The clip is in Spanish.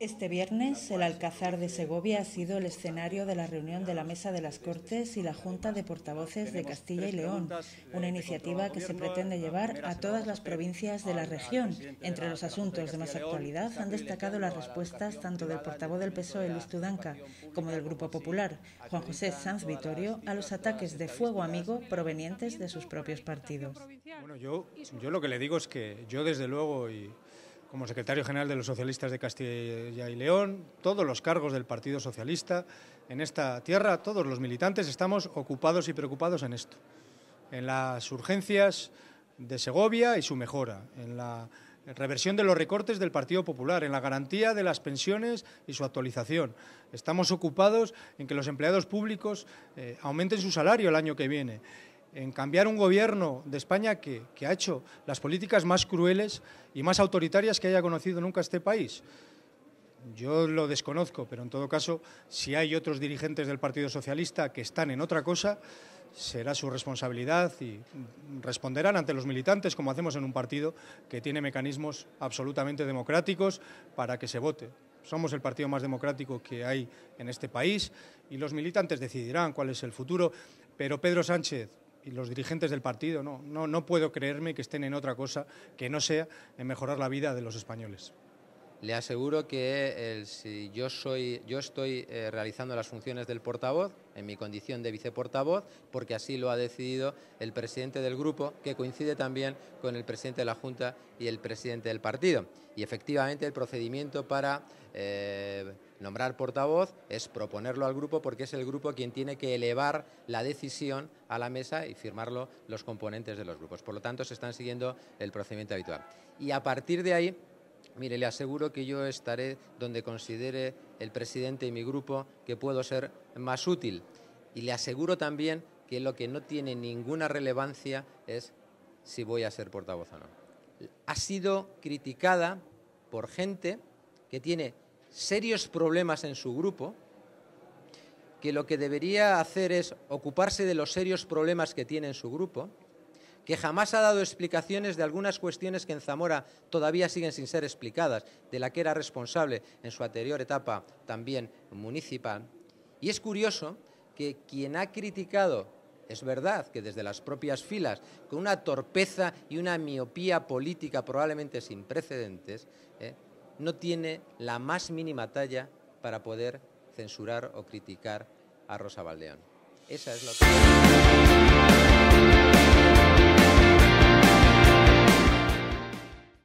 Este viernes, el Alcázar de Segovia ha sido el escenario de la reunión de la Mesa de las Cortes y la Junta de Portavoces de Castilla y León, una iniciativa que se pretende llevar a todas las provincias de la región. Entre los asuntos de más actualidad han destacado las respuestas tanto del portavoz del PSOE, Luis Tudanca, como del Grupo Popular, Juan José Sanz Vitorio, a los ataques de fuego amigo provenientes de sus propios partidos. Bueno, yo, yo lo que le digo es que yo, desde luego, y como secretario general de los socialistas de Castilla y León, todos los cargos del Partido Socialista en esta tierra, todos los militantes estamos ocupados y preocupados en esto, en las urgencias de Segovia y su mejora, en la reversión de los recortes del Partido Popular, en la garantía de las pensiones y su actualización. Estamos ocupados en que los empleados públicos eh, aumenten su salario el año que viene en cambiar un gobierno de España que, ha hecho las políticas más crueles y más autoritarias que haya conocido nunca este país. Yo lo desconozco, pero en todo caso, si hay otros dirigentes del Partido Socialista que están en otra cosa, será su responsabilidad y responderán ante los militantes, como hacemos en un partido que tiene mecanismos absolutamente democráticos para que se vote. Somos el partido más democrático que hay en este país y los militantes decidirán cuál es el futuro. Pero Pedro Sánchez, y los dirigentes del partido, no, no, no puedo creerme que estén en otra cosa que no sea en mejorar la vida de los españoles. Le aseguro que si yo, soy, yo estoy eh, realizando las funciones del portavoz en mi condición de viceportavoz, porque así lo ha decidido el presidente del grupo, que coincide también con el presidente de la Junta y el presidente del partido. Y efectivamente el procedimiento para eh, nombrar portavoz es proponerlo al grupo, porque es el grupo quien tiene que elevar la decisión a la mesa y firmarlo los componentes de los grupos. Por lo tanto, se están siguiendo el procedimiento habitual. Y a partir de ahí Mire, le aseguro que yo estaré donde considere el presidente y mi grupo que puedo ser más útil. Y le aseguro también que lo que no tiene ninguna relevancia es si voy a ser portavoz o no. Ha sido criticada por gente que tiene serios problemas en su grupo, que lo que debería hacer es ocuparse de los serios problemas que tiene en su grupo, que jamás ha dado explicaciones de algunas cuestiones que en Zamora todavía siguen sin ser explicadas, de la que era responsable en su anterior etapa también municipal. Y es curioso que quien ha criticado, es verdad que desde las propias filas, con una torpeza y una miopía política probablemente sin precedentes, ¿eh? no tiene la más mínima talla para poder censurar o criticar a Rosa Valdeón. Esa es la